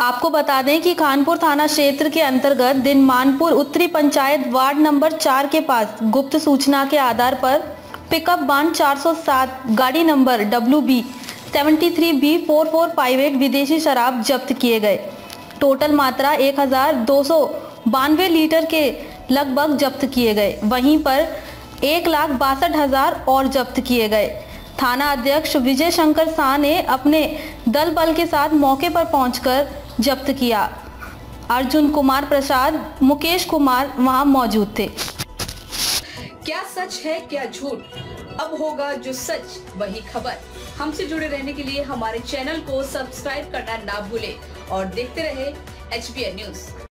आपको बता दें कि खानपुर थाना क्षेत्र के अंतर्गत दिनमानपुर उत्तरी पंचायत वार्ड नंबर चार के पास गुप्त सूचना के आधार पर पिकअप बान 407 गाड़ी number W B seventy three B four four विदेशी शराब जब्त किए गए। टोटल मात्रा एक हज़ार दो सौ बानवे लीटर के लगभग जब्त किए गए। वहीं पर एक लाख बासठ हज़ार और जब्त किए गए। थाना अध्यक्ष विजय शंकर शाह ने अपने दल बल के साथ मौके पर पहुंचकर जब्त किया। अर्जुन कुमार प्रसाद, मुकेश कुमार वहाँ मौजूद थे। क्या सच है, क्या झूठ? अब होगा जो सच, वही खबर। हमसे जुड़े रहने के लिए हमारे चैनल को सब्सक्राइब करना ना भूले और देखते रहे एच न्यूज़।